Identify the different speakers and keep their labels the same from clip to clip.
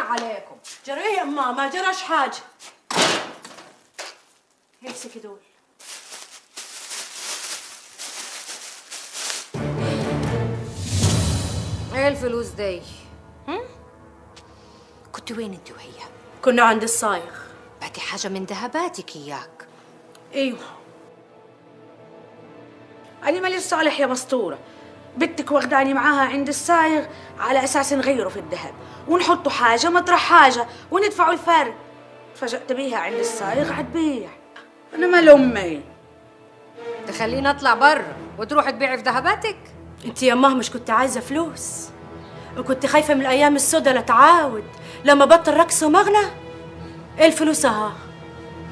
Speaker 1: عليكم.
Speaker 2: جرى إيه يا اما ما جراش حاجة. امسكي دول.
Speaker 1: إيه الفلوس دي؟ هم؟ كنت وين انت وهي
Speaker 2: كنا عند الصايغ
Speaker 1: بعتي حاجة من ذهباتك إياك.
Speaker 2: أيوه.
Speaker 3: أنا مالي صالح يا مسطورة بنتك واخداني معاها عند السايغ على أساس نغيره في الذهب. ونحطه حاجة مطرح حاجة وندفعوا الفرق. فجأت بيها عند السايغ عتبيع أنا مال أمي.
Speaker 1: تخليني أطلع برا وتروحي تبيعي في ذهباتك.
Speaker 2: أنت يا امه مش كنت عايزة فلوس؟ وكنت خايفة من الأيام السوداء لا تعاود. لما بطل رقص ومغنى الفلوس أها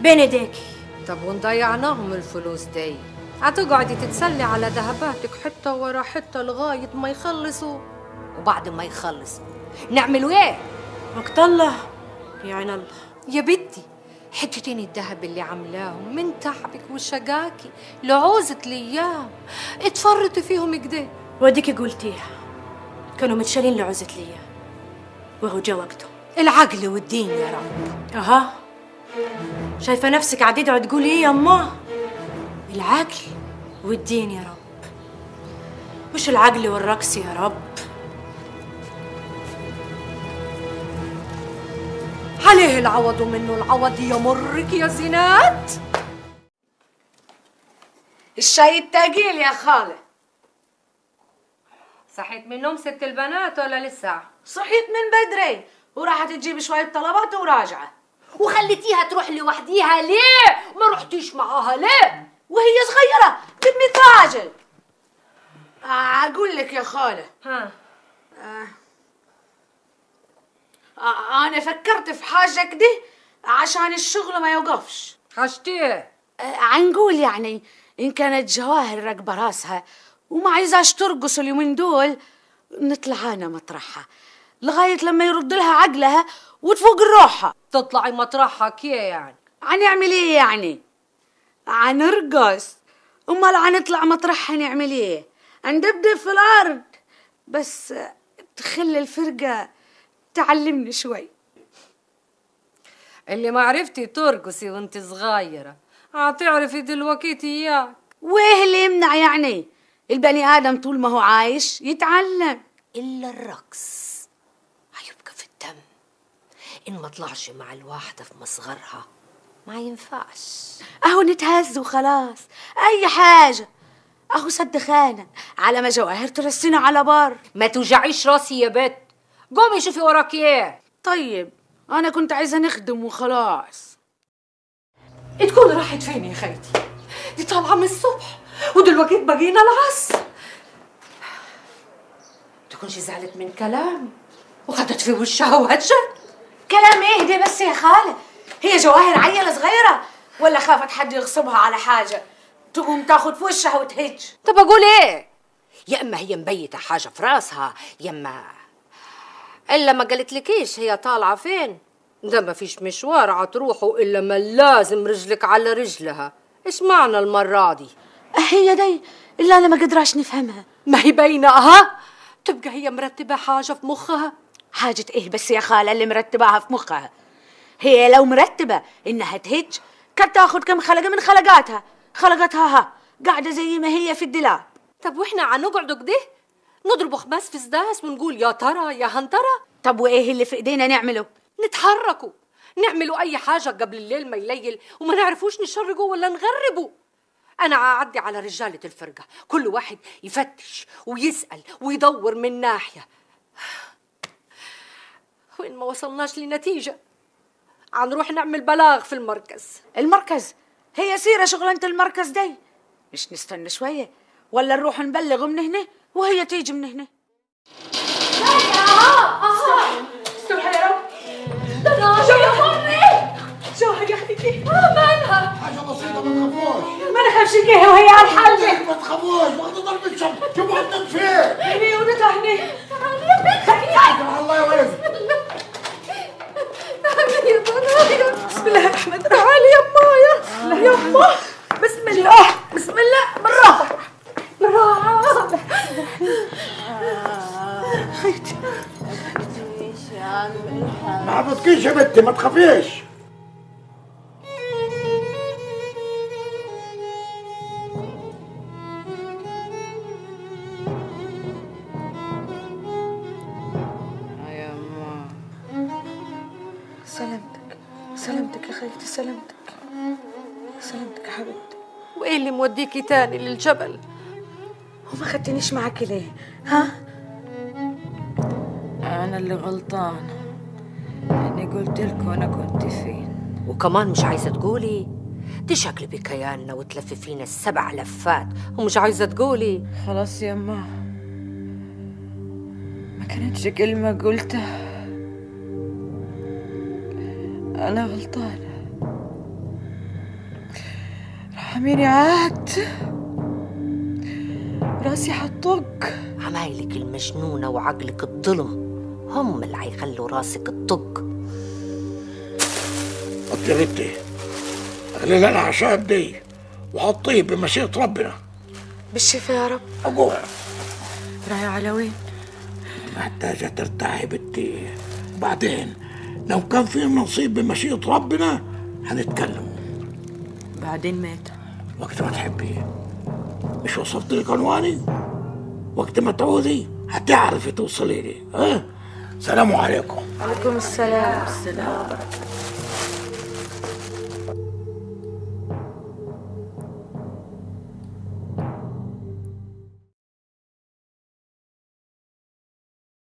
Speaker 2: بين إيديكي.
Speaker 1: طب ونضيعناهم الفلوس دي؟ هتقعدي تتسلي على ذهباتك حتة ورا حتة لغاية ما يخلصوا؟ وبعد ما يخلصوا نعملوا إيه؟
Speaker 2: وقت الله يا عين الله.
Speaker 1: يا بنتي حتتين الذهب اللي عاملاهم من تعبك وشقاكي لعوزة الأيام اتفرطي فيهم كده
Speaker 2: وديكي قلتيها كانوا متشالين لعزة ليا وهو جا وقته.
Speaker 1: العقل والدين يا رب.
Speaker 2: أها. شايفة نفسك عديدة تقولي إيه يا أمه؟ العقل والدين يا رب مش العقل والرقص يا رب
Speaker 1: عليه العوض ومنه العوض يمرك يا زينات
Speaker 3: الشاي التقيل يا خالة
Speaker 1: صحيت من نوم ست البنات ولا لسه؟
Speaker 3: صحيت من بدري وراحت تجيب شوية طلبات وراجعة
Speaker 1: وخليتيها تروح لوحديها ليه؟ ما رحتيش معاها ليه؟
Speaker 3: وهي صغيرة بدمي راجل أقول لك يا خالة.
Speaker 1: ها.
Speaker 3: آه، أنا فكرت في حاجة كده عشان الشغل ما يوقفش.
Speaker 1: حاجتي؟
Speaker 3: آه، عنقول يعني إن كانت جواهر راكبة راسها وما عايزاش ترقص اليومين دول نطلع أنا مطرحها. لغاية لما يرد لها عقلها وتفوق الروحة.
Speaker 1: تطلعي مطرحها كيه يعني؟
Speaker 3: هنعمل إيه يعني؟ هنرقص امال هنطلع مطرحها نعمل إيه؟ هندبدب في الأرض. بس تخلي الفرقة تعلمني شوي.
Speaker 1: اللي ما عرفتي ترقصي وانت صغيرة. هتعرفي دلوقتي إياك.
Speaker 3: وايه اللي يمنع يعني؟ البني آدم طول ما هو عايش يتعلم.
Speaker 1: إلا الرقص. هيبقى في الدم. إن ما طلعش مع الواحدة في مصغرها. ما ينفعش.
Speaker 3: أهو نتهز وخلاص. أي حاجة. أهو سد خانة. على ما جواهر ترسينا على بر
Speaker 1: ما توجعيش راسي يا بت. قومي شوفي وراك إيه.
Speaker 3: طيب أنا كنت عايزة نخدم وخلاص.
Speaker 1: تكون راحت فين يا خيتي دي طالعة من الصبح ودلوقتي بقينا العصر. تكونش زعلت من كلام وخدت في وشها وهجت
Speaker 3: كلام إيه ده بس يا خالة؟ هي جواهر عيلة صغيرة ولا خافت حد يغصبها على حاجة؟ تقوم تاخد في وشها وتهج.
Speaker 1: طب أقول إيه؟ يا أما هي مبيتة حاجة في راسها يا أما إلا ما قالت لكيش هي طالعة فين؟ ده ما فيش مشوار عتروحوا الا ما لازم رجلك على رجلها. إيش معنى المرة دي؟
Speaker 3: هي دي اللي أنا ما قدراش نفهمها.
Speaker 1: ما هي باينة أها؟ تبقى هي مرتبة حاجة في مخها؟
Speaker 3: حاجة إيه بس يا خالة اللي مرتباها في مخها. هي لو مرتبة إنها تهج كانت تاخد كم خلقة من خلقاتها؟ خلقتها ها قاعدة زي ما هي في الدلاب
Speaker 1: طب وإحنا هنقعدوا كده نضربوا خماس في سداس ونقول يا ترى يا هنترى
Speaker 3: طب وإيه اللي في إيدينا نعمله؟
Speaker 1: نتحركوا. نعملوا أي حاجة قبل الليل ما يليل وما نعرفوش نشرقوا ولا نغربوا. أنا أعدي على رجالة الفرقة كل واحد يفتش ويسأل ويدور من ناحية. وين ما وصلناش لنتيجة. هنروح نعمل بلاغ في المركز.
Speaker 3: المركز؟ هي سيرة شغلانة المركز دي مش نستنى شوية؟ ولا نروح نبلغ من هنا؟ وهي تيجي من هنا.
Speaker 4: حاجة بسيطة ما تخافوش
Speaker 3: ما نخافش نجيها وهي على الحل
Speaker 4: ما تخافوش واخدة ضربة فين
Speaker 3: ونطلع هني
Speaker 4: الله يا ولد
Speaker 3: بسم الله الرحمن الرحيم تعالي يما يا يما بسم الله بسم الله.
Speaker 5: عم الحاج
Speaker 4: ما عرفتكيش يا بنتي ما تخافيش.
Speaker 3: يا خالتي سلامتك. سلامتك يا حبيبتي.
Speaker 1: وإيه اللي موديكي تاني للجبل؟
Speaker 3: وما خدتنيش معاكي ليه؟ ها؟
Speaker 5: أنا اللي غلطانة إني قلت لكم أنا كنت فين.
Speaker 1: وكمان مش عايزة تقولي؟ تشكلي بكياننا وتلفي فينا السبع لفات ومش عايزة تقولي.
Speaker 5: خلاص يما ما كانتش كلمة قلتها. أنا غلطانة. رحميني عاد. راسي حطق
Speaker 1: عمايلك المجنونة وعقلك الظلم هم اللي هيخلوا راسك الطق
Speaker 4: حطي يا بنتي اغلي لنا عشاب دي وحطيه بمشيئة ربنا.
Speaker 3: بالشفا يا رب.
Speaker 4: أقول
Speaker 5: رايح على وين؟
Speaker 4: محتاجة ترتاحي بنتي. وبعدين لو كان في نصيب بمشيئة ربنا هنتكلم.
Speaker 5: بعدين مات.
Speaker 4: وقت ما تحبي مش وصلت لك عنواني؟ وقت ما تعوزي هتعرفي توصلي لي. ها؟ سلام عليكم.
Speaker 3: عليكم السلام. السلام.